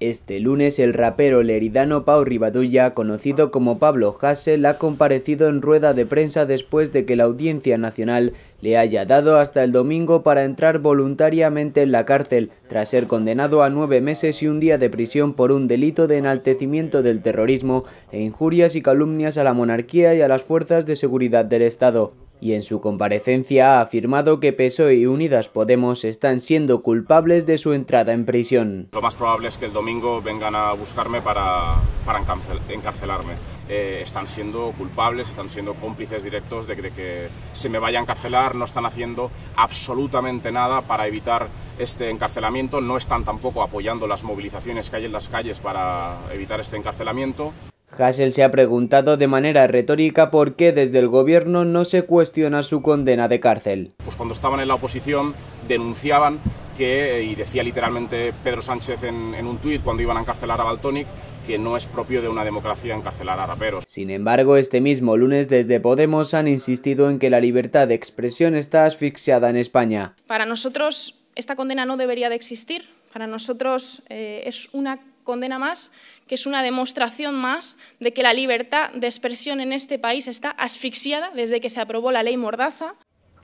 Este lunes el rapero leridano Pau Rivadulla, conocido como Pablo Hassel, ha comparecido en rueda de prensa después de que la Audiencia Nacional le haya dado hasta el domingo para entrar voluntariamente en la cárcel, tras ser condenado a nueve meses y un día de prisión por un delito de enaltecimiento del terrorismo e injurias y calumnias a la monarquía y a las fuerzas de seguridad del Estado y en su comparecencia ha afirmado que PSOE y Unidas Podemos están siendo culpables de su entrada en prisión. Lo más probable es que el domingo vengan a buscarme para, para encarcelarme. Eh, están siendo culpables, están siendo cómplices directos de, de que se me vaya a encarcelar, no están haciendo absolutamente nada para evitar este encarcelamiento, no están tampoco apoyando las movilizaciones que hay en las calles para evitar este encarcelamiento. Hassel se ha preguntado de manera retórica por qué desde el gobierno no se cuestiona su condena de cárcel. Pues cuando estaban en la oposición denunciaban que, y decía literalmente Pedro Sánchez en, en un tuit cuando iban a encarcelar a Baltonic, que no es propio de una democracia encarcelar a raperos. Sin embargo, este mismo lunes desde Podemos han insistido en que la libertad de expresión está asfixiada en España. Para nosotros esta condena no debería de existir. Para nosotros eh, es una condena más, que es una demostración más de que la libertad de expresión en este país está asfixiada desde que se aprobó la ley Mordaza.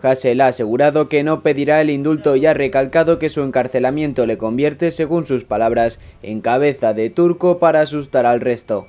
Hassel ha asegurado que no pedirá el indulto y ha recalcado que su encarcelamiento le convierte, según sus palabras, en cabeza de turco para asustar al resto.